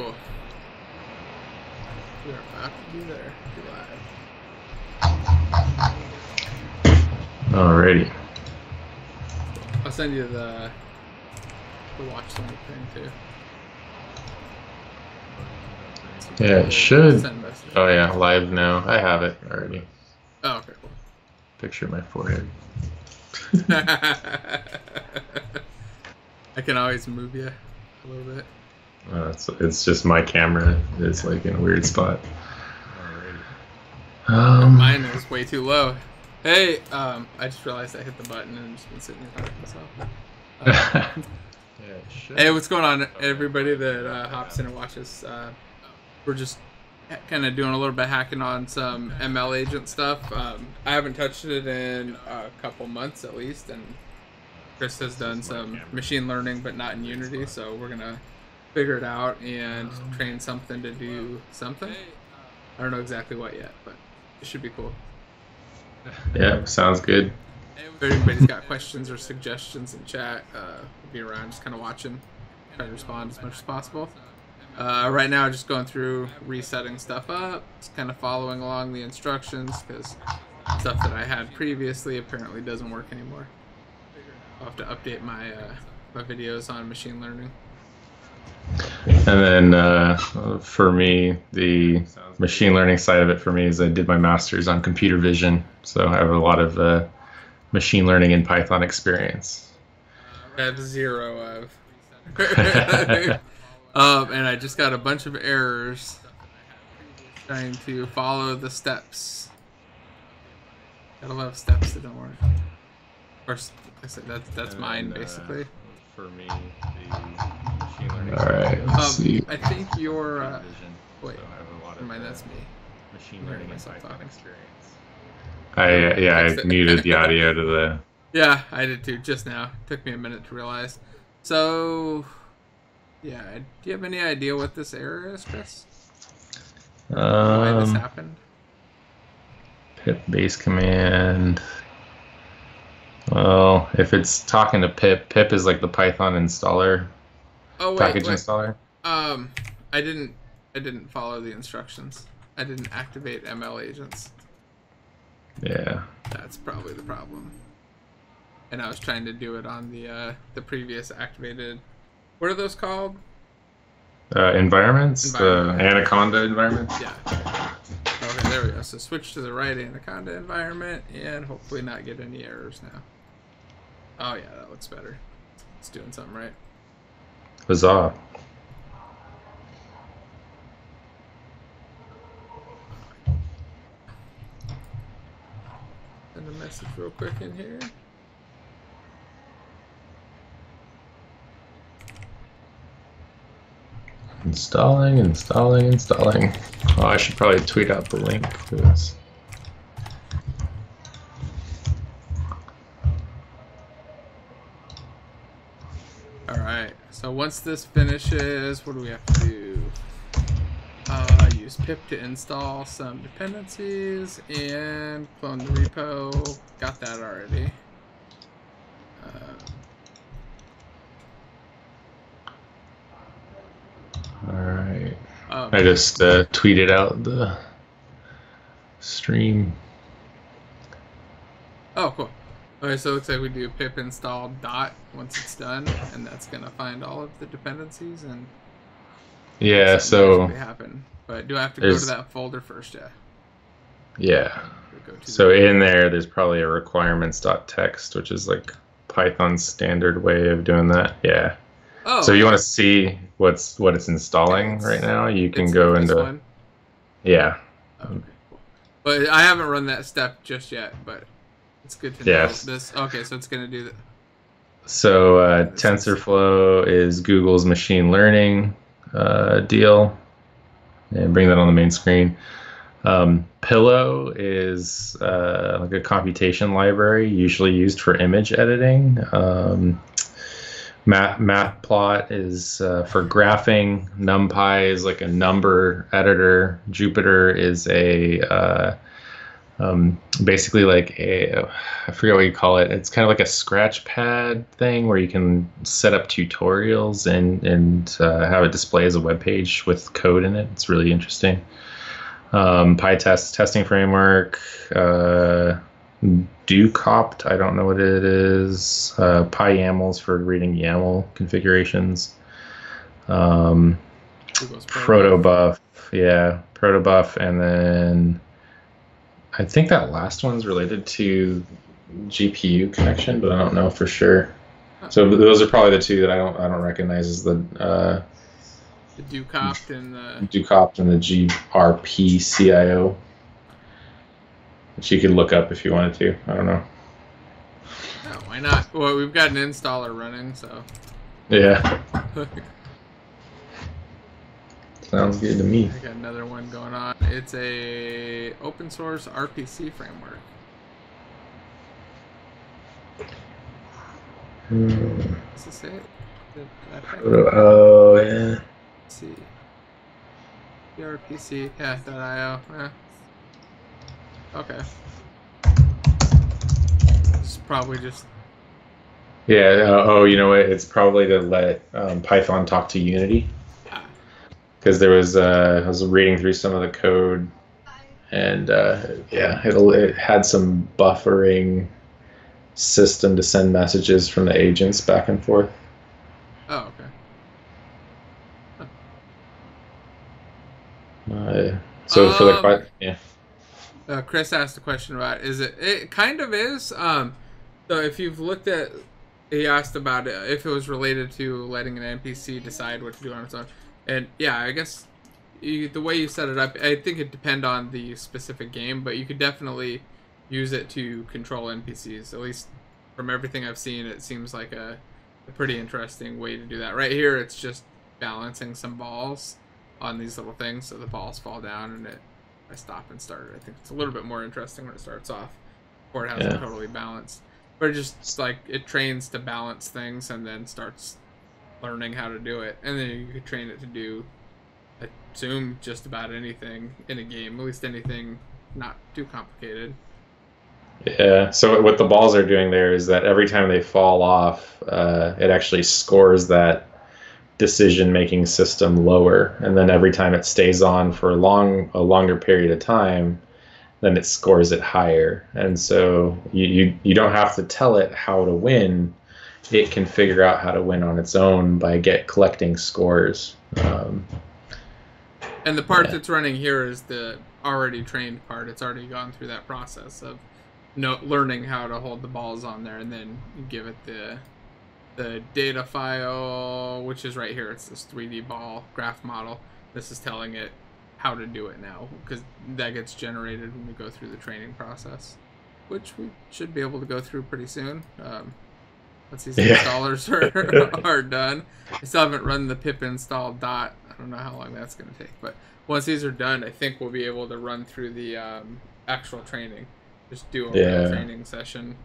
cool. We're about to be there. Be live. Alrighty. I'll send you the the watch link thing too. Yeah, it should. Oh yeah, live now. I have it already. Oh, okay, cool. Picture my forehead. I can always move you a little bit. Uh, it's, it's just my camera is like in a weird spot. Um, Mine is way too low. Hey, um, I just realized I hit the button and just been sitting here talking to myself. Uh, yeah, hey, what's going on, everybody that uh, hops in and watches? Uh, we're just kind of doing a little bit hacking on some ML agent stuff. Um, I haven't touched it in a couple months at least, and Chris has done some machine learning, but not in Unity. So we're gonna figure it out and train something to do something. I don't know exactly what yet, but it should be cool. Yeah, sounds good. If anybody's got questions or suggestions in chat, uh, we'll be around just kind of watching, try to respond as much as possible. Uh, right now, just going through resetting stuff up, just kind of following along the instructions because stuff that I had previously apparently doesn't work anymore. I'll have to update my uh, my videos on machine learning. And then uh, for me, the machine learning side of it for me is I did my master's on computer vision, so I have a lot of uh, machine learning and Python experience. I have zero of. um, and I just got a bunch of errors trying to follow the steps. Got a lot of steps that don't work. Or I said that's that's mine basically. for me, the machine learning. All right, let's Um, see. I think your uh, vision. wait, so I have a lot never mind, that's me. machine learning learning and and Python Python experience. I yeah, I muted the audio to the. Yeah, I did too just now. Took me a minute to realize. So, yeah, do you have any idea what this error is, Chris? Why this Um, happened? pip base command. Well, if it's talking to pip, pip is like the Python installer, Oh wait, package wait. installer. Um, I didn't. I didn't follow the instructions. I didn't activate ML agents. Yeah. That's probably the problem. And I was trying to do it on the uh, the previous activated. What are those called? Uh, environments, the Anaconda environment. Yeah. Okay, there we go. So switch to the right Anaconda environment and hopefully not get any errors now. Oh yeah, that looks better. It's doing something right. Huzzah. Send a message real quick in here. Installing, installing, installing. Oh, I should probably tweet out the link for this. All right. So once this finishes, what do we have to do? Uh, use pip to install some dependencies and clone the repo. Got that already. Uh, All right. um, I just uh, tweeted out the stream. oh, cool. Okay, so it looks like we do pip install dot once it's done, and that's gonna find all of the dependencies and Yeah, so happen. But do I have to go to that folder first? Yeah. yeah. So in there, there's probably a requirements.txt, which is like Python's standard way of doing that. Yeah. oh, so if you want to see what's what it's installing It's- right now, you can go this into one? yeah. Okay, cool. But I haven't run that step just yet, but it's good to Yes. know this. Okay, so it's gonna do that. So uh, TensorFlow is Google's machine learning uh, deal, and bring that on the main screen. Um, Pillow is uh, like a computation library, usually used for image editing. Um, Math Matplot is uh, for graphing. NumPy is like a number editor. Jupyter is a uh, um, basically like a I forget what you call it. It's kind of like a scratch pad thing where you can set up tutorials and and uh, have it display as a web page with code in it. It's really interesting. Um, PyTest testing framework. Uh, DoCopt, I don't know what it is. Uh, PyYAMLs for reading YAML configurations. Um, Protobuf, yeah, Protobuf, and then I think that last one's related to GPU connection, but I don't know for sure. So those are probably the two that I don't I don't recognize as the uh, the DoCopt and the DoCopt and the grpcio which you could look up if you wanted to. I don't know. No, why not? Well, we've got an installer running, so. Yeah. Sounds good to me. I got another one going on. It's a open source RPC framework. Hmm. Is this it? Oh, yeah. Let's see. RPC, yeah, .io. Yeah. Okay. It's probably just. Yeah. Uh, oh, you know what? It's probably to let um, Python talk to Unity. Because there was, uh, I was reading through some of the code, and uh, yeah, it it had some buffering system to send messages from the agents back and forth. Oh, okay. Huh. Uh, so um, for the um, yeah. Uh, Chris asked a question about is it? It kind of is. Um, so if you've looked at, he asked about it, if it was related to letting an NPC decide what to do on its own, and yeah, I guess you, the way you set it up, I think it depend on the specific game, but you could definitely use it to control NPCs. At least from everything I've seen, it seems like a, a pretty interesting way to do that. Right here, it's just balancing some balls on these little things, so the balls fall down and it I stop and start. I think it's a little bit more interesting when it starts off, or it has yeah. totally balanced. But it just like it trains to balance things and then starts learning how to do it, and then you can train it to do, assume, just about anything in a game. At least anything not too complicated. Yeah. So what the balls are doing there is that every time they fall off, uh, it actually scores that decision making system lower and then every time it stays on for a long a longer period of time then it scores it higher and so you, you you don't have to tell it how to win it can figure out how to win on its own by get collecting scores um, and the part yeah. that's running here is the already trained part it's already gone through that process of no, learning how to hold the balls on there and then give it the the data file, which is right here. It's this 3D ball graph model. This is telling it how to do it now because that gets generated when we go through the training process, which we should be able to go through pretty soon. Um, once these yeah. installers are, are done. I still haven't run the pip install dot. I don't know how long that's going to take, but once these are done, I think we'll be able to run through the um, actual training. Just do a yeah. training session.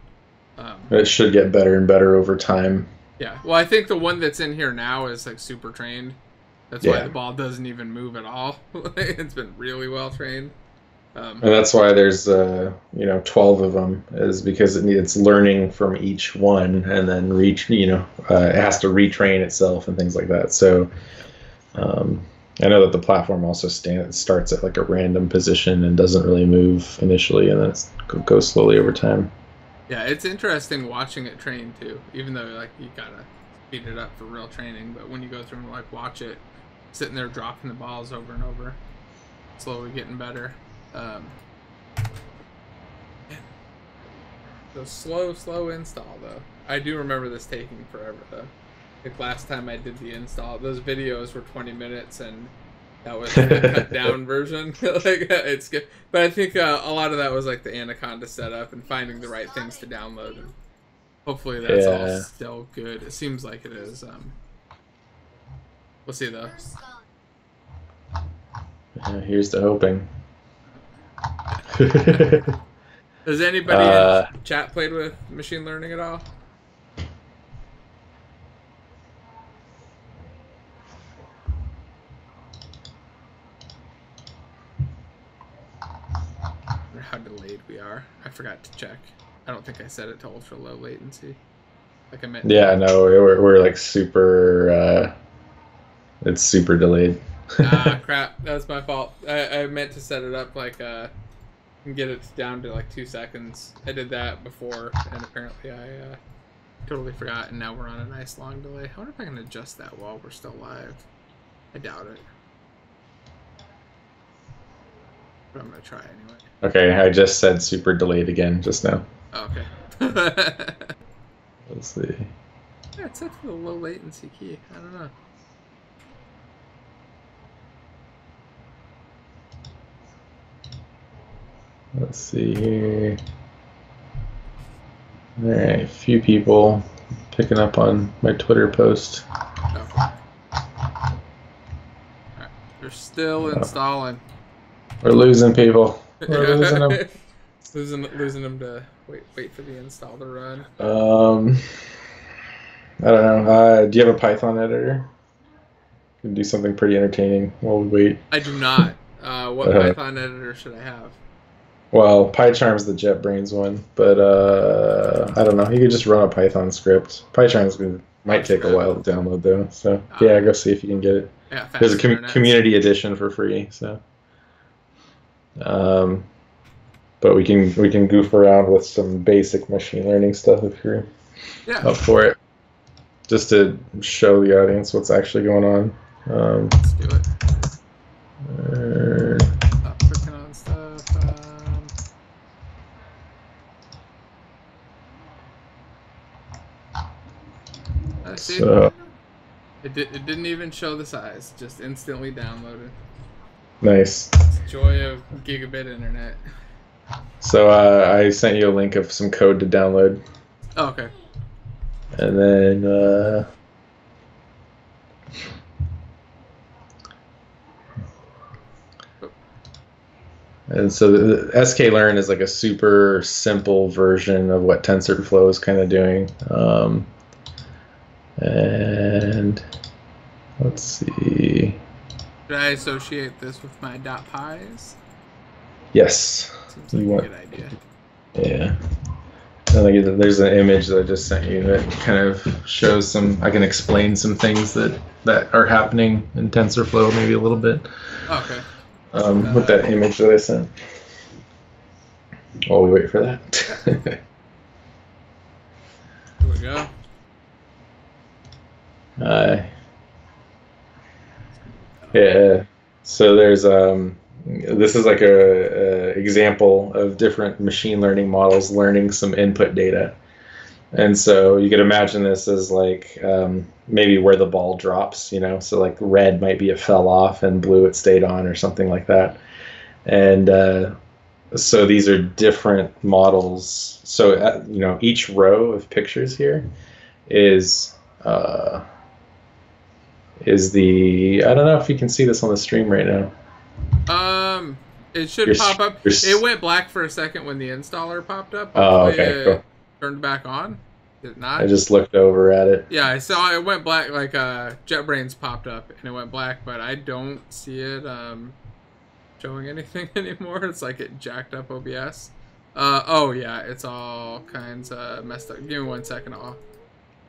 Um, it should get better and better over time. Yeah. Well, I think the one that's in here now is like super trained. That's yeah. why the ball doesn't even move at all. it's been really well trained. Um, and that's why there's uh, you know 12 of them is because it needs learning from each one and then reach you know uh, it has to retrain itself and things like that. So um, I know that the platform also stand, starts at like a random position and doesn't really move initially and then it goes slowly over time. Yeah, it's interesting watching it train too. Even though like you gotta speed it up for real training, but when you go through and like watch it, sitting there dropping the balls over and over, slowly getting better. Um, the slow, slow install though. I do remember this taking forever though. Like last time I did the install, those videos were 20 minutes and that was the cut down version. like it's good, but I think uh, a lot of that was like the Anaconda setup and finding the right things to download. And hopefully that's yeah. all still good. It seems like it is. Um, we'll see though. Yeah, here's the hoping. Has anybody uh, in chat played with machine learning at all? how delayed we are. I forgot to check. I don't think I set it to ultra low latency. Like I meant. Yeah, no, we're, we're like super. Uh, it's super delayed. Ah, crap. That was my fault. I, I meant to set it up like uh, and get it down to like two seconds. I did that before, and apparently I uh, totally forgot, and now we're on a nice long delay. I wonder if I can adjust that while we're still live. I doubt it. But I'm gonna try anyway. Okay, I just said super delayed again just now. Oh, okay. Let's see. yeah, it's set to the low latency key. I don't know. Let's see here. All right, a few people picking up on my Twitter post. Oh. Alright, They're still installing. We're losing people. We're losing them. losing, losing them to wait, wait for the install to run. Um, I don't know. Uh, do you have a Python editor? Can do something pretty entertaining while we wait. I do not. Uh, what Uh-huh. Python editor should I have? Well, PyCharm's the JetBrains one, but uh, I don't know. You could just run a Python script. PyCharm's gonna, might take a while to download though. So yeah, go see if you can get it. Yeah, There's a com- community edition for free. So, um, but we can we can goof around with some basic machine learning stuff if you're Yeah, up for it, just to show the audience what's actually going on. Um, let's do it. uh, I see. so It, di- it didn't even show the size, just instantly downloaded. nice. It's joy of gigabit internet. So uh, I sent you a link of some code to download, Oh, okay. and then uh, and so the, the sklearn is like a super simple version of what TensorFlow is kind of doing. Um, and let's see. Should I associate this with my dot pies? Yes. Seems You want- a good idea. Yeah. I think there's an image that I just sent you that kind of shows some. I can explain some things that that are happening in TensorFlow maybe a little bit Okay. um, with that image that I sent. While we wait for that. Here we go. Uh, yeah. So there's um, this is like a, a example of different machine learning models learning some input data. And so you could imagine this as like um, maybe where the ball drops, you know, so like red might be it fell off and blue it stayed on or something like that. And uh, so these are different models. So, uh, you know, each row of pictures here is uh, is the I don't know if you can see this on the stream right now. Um, it should Your pop up. s- It went black for a second when the installer popped up. Oh, okay, it cool. Turned back on. Did not? I just looked over at it. Yeah, I saw it went black. Like uh, JetBrains popped up and it went black, but I don't see it um showing anything anymore. It's like it jacked up OBS. Uh oh yeah, it's all kinds of messed up. Give me one second. I'll.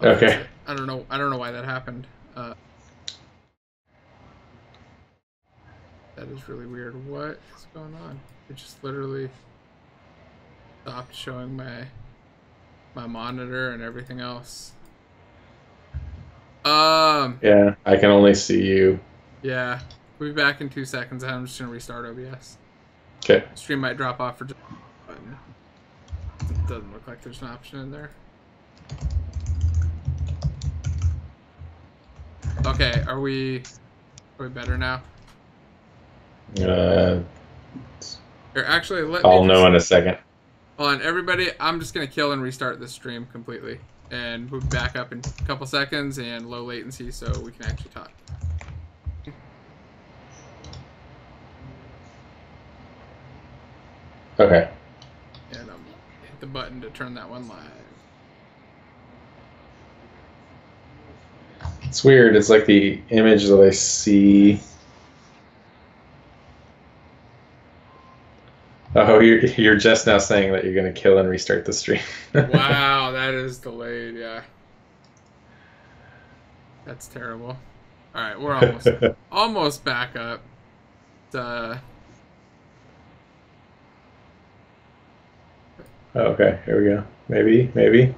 I'll Okay. I don't know. I don't know why that happened. Uh, that is really weird. What is going on? It just literally stopped showing my my monitor and everything else. Um, Yeah, I can only see you. yeah. We'll be back in two seconds. I'm just gonna restart OBS. Okay. Stream might drop off for just. It doesn't look like there's an option in there. Okay, are we are we better now? Uh, Or actually let I'll know just, in a second. Hold on, everybody, I'm just gonna kill and restart this stream completely. And we'll back up in a couple seconds and low latency so we can actually talk. Okay. And um, hit the button to turn that one live. It's weird. It's like the image that I see. Oh, you're you're just now saying that you're gonna kill and restart the stream. wow, that is delayed. Yeah, that's terrible. All right, we're almost almost back up. Uh, oh, okay, here we go. Maybe, maybe.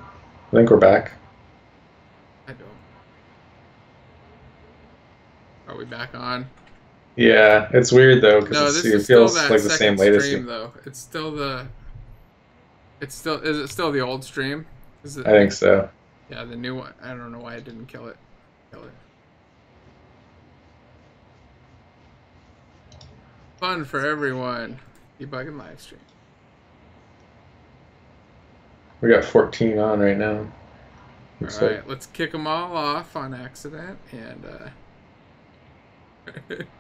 I think we're back. I don't. Are we back on? Yeah, it's weird though because No, it feels like the same latest. stream though. It's still the. It's still is it still the old stream? Is it? I think so. Yeah, the new one. I don't know why I didn't kill it. Kill it. Fun for everyone. Debugging live stream. We got 14 on right now. Looks All right, like- let's kick them all off on accident and. uh...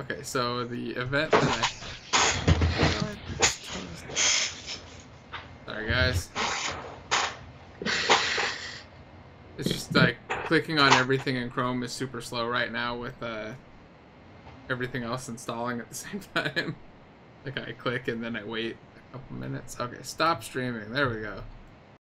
okay, so the event. Sorry, guys. It's just like clicking on everything in Chrome is super slow right now with uh, everything else installing at the same time. like I click and then I wait a couple minutes. Okay, stop streaming. There we go.